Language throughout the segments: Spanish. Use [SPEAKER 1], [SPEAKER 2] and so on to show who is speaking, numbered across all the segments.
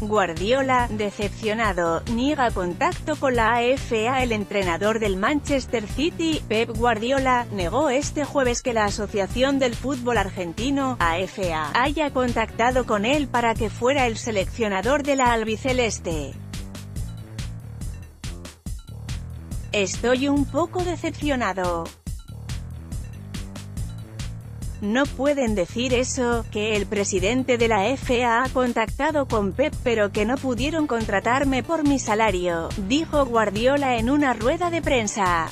[SPEAKER 1] Guardiola, decepcionado, niega contacto con la AFA El entrenador del Manchester City, Pep Guardiola, negó este jueves que la Asociación del Fútbol Argentino, AFA, haya contactado con él para que fuera el seleccionador de la albiceleste. Estoy un poco decepcionado. No pueden decir eso, que el presidente de la FA ha contactado con Pep pero que no pudieron contratarme por mi salario, dijo Guardiola en una rueda de prensa.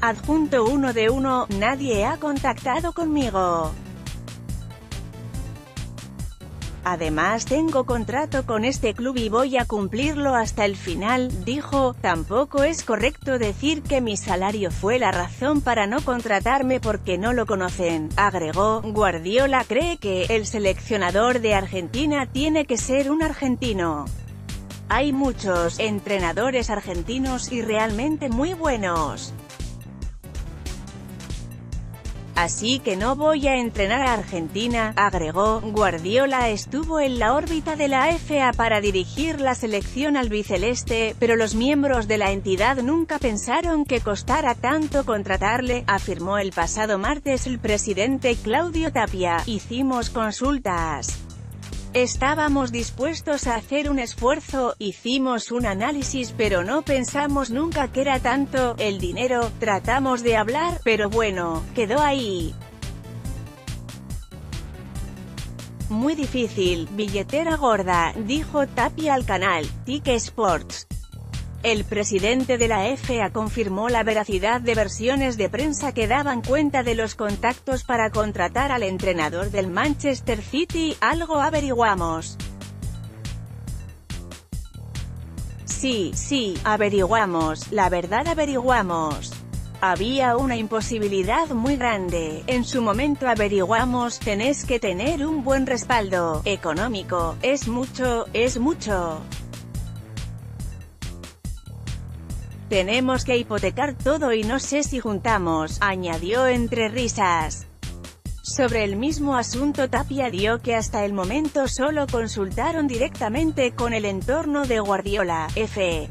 [SPEAKER 1] Adjunto uno de uno, nadie ha contactado conmigo. Además tengo contrato con este club y voy a cumplirlo hasta el final, dijo, tampoco es correcto decir que mi salario fue la razón para no contratarme porque no lo conocen, agregó, Guardiola cree que el seleccionador de Argentina tiene que ser un argentino. Hay muchos entrenadores argentinos y realmente muy buenos. Así que no voy a entrenar a Argentina, agregó. Guardiola estuvo en la órbita de la FA para dirigir la selección albiceleste, pero los miembros de la entidad nunca pensaron que costara tanto contratarle, afirmó el pasado martes el presidente Claudio Tapia. Hicimos consultas. Estábamos dispuestos a hacer un esfuerzo, hicimos un análisis pero no pensamos nunca que era tanto, el dinero, tratamos de hablar, pero bueno, quedó ahí. Muy difícil, billetera gorda, dijo Tapia al canal, TIC Sports. El presidente de la FA confirmó la veracidad de versiones de prensa que daban cuenta de los contactos para contratar al entrenador del Manchester City, algo averiguamos. Sí, sí, averiguamos, la verdad averiguamos. Había una imposibilidad muy grande, en su momento averiguamos, tenés que tener un buen respaldo, económico, es mucho, es mucho. Tenemos que hipotecar todo y no sé si juntamos, añadió entre risas. Sobre el mismo asunto Tapia dio que hasta el momento solo consultaron directamente con el entorno de Guardiola, F.